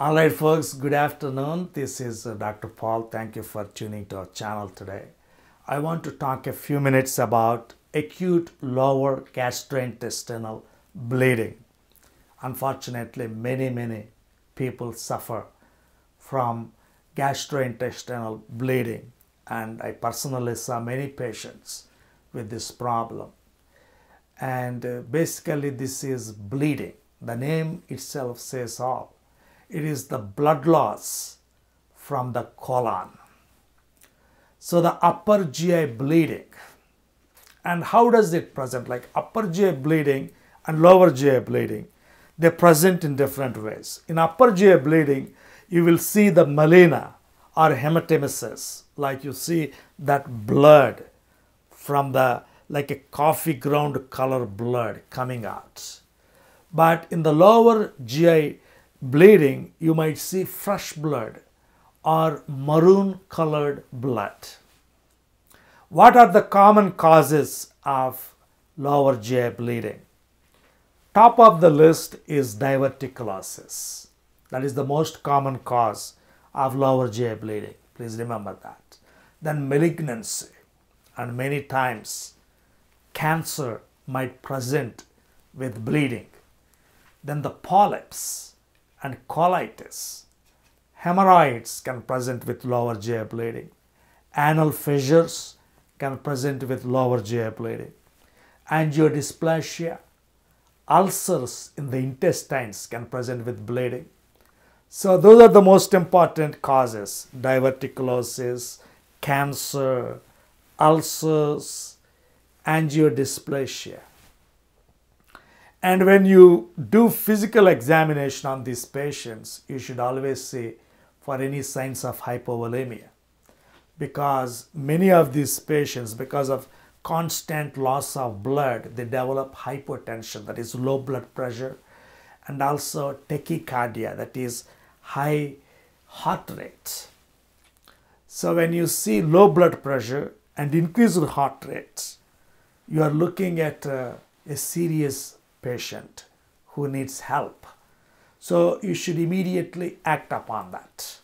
All right, folks, good afternoon. This is uh, Dr. Paul. Thank you for tuning to our channel today. I want to talk a few minutes about acute lower gastrointestinal bleeding. Unfortunately, many, many people suffer from gastrointestinal bleeding, and I personally saw many patients with this problem. And uh, basically, this is bleeding. The name itself says all it is the blood loss from the colon. So the upper GI bleeding. And how does it present? Like upper GI bleeding and lower GI bleeding, they present in different ways. In upper GI bleeding, you will see the melena or hematemesis, like you see that blood from the like a coffee ground color blood coming out. But in the lower GI bleeding, you might see fresh blood or maroon colored blood. What are the common causes of lower GI bleeding? Top of the list is diverticulosis. That is the most common cause of lower GI bleeding. Please remember that. Then malignancy, and many times cancer might present with bleeding. Then the polyps, and colitis. Hemorrhoids can present with lower GI bleeding. Anal fissures can present with lower GI bleeding. Angiodysplasia, ulcers in the intestines can present with bleeding. So those are the most important causes, diverticulosis, cancer, ulcers, angiodysplasia. And when you do physical examination on these patients, you should always see for any signs of hypovolemia. Because many of these patients, because of constant loss of blood, they develop hypotension, that is low blood pressure, and also tachycardia, that is high heart rate. So when you see low blood pressure and increased heart rate, you are looking at a, a serious patient who needs help. So you should immediately act upon that.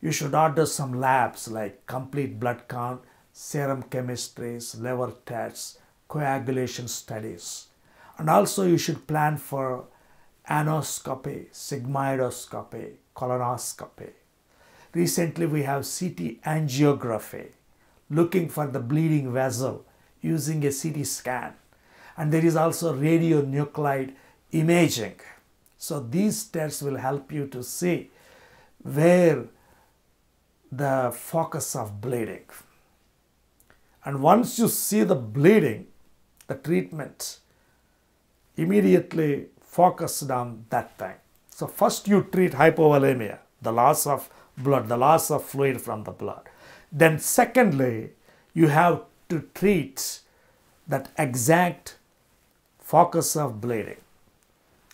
You should order some labs like complete blood count, serum chemistries, liver tests, coagulation studies. And also you should plan for anoscopy, sigmoidoscopy, colonoscopy. Recently we have CT angiography, looking for the bleeding vessel using a CT scan and there is also radionuclide imaging. So these tests will help you to see where the focus of bleeding. And once you see the bleeding, the treatment immediately focused on that thing. So first you treat hypovolemia, the loss of blood, the loss of fluid from the blood. Then secondly, you have to treat that exact focus of bleeding.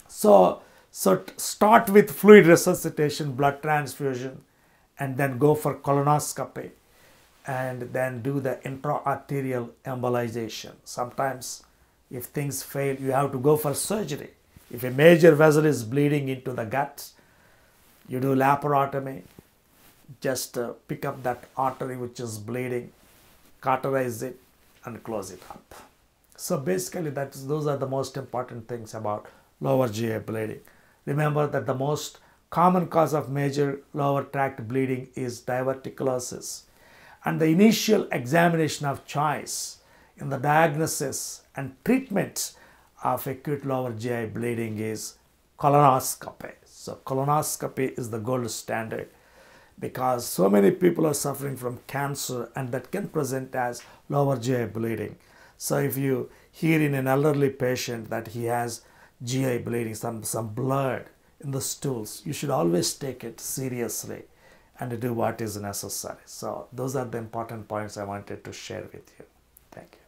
So, so start with fluid resuscitation, blood transfusion, and then go for colonoscopy and then do the intra-arterial embolization. Sometimes if things fail, you have to go for surgery. If a major vessel is bleeding into the gut, you do laparotomy, just uh, pick up that artery which is bleeding, cauterize it and close it up. So basically that's, those are the most important things about lower GI bleeding. Remember that the most common cause of major lower tract bleeding is diverticulosis. And the initial examination of choice in the diagnosis and treatment of acute lower GI bleeding is colonoscopy. So colonoscopy is the gold standard because so many people are suffering from cancer and that can present as lower GI bleeding. So if you hear in an elderly patient that he has GI bleeding, some, some blood in the stools, you should always take it seriously and do what is necessary. So those are the important points I wanted to share with you. Thank you.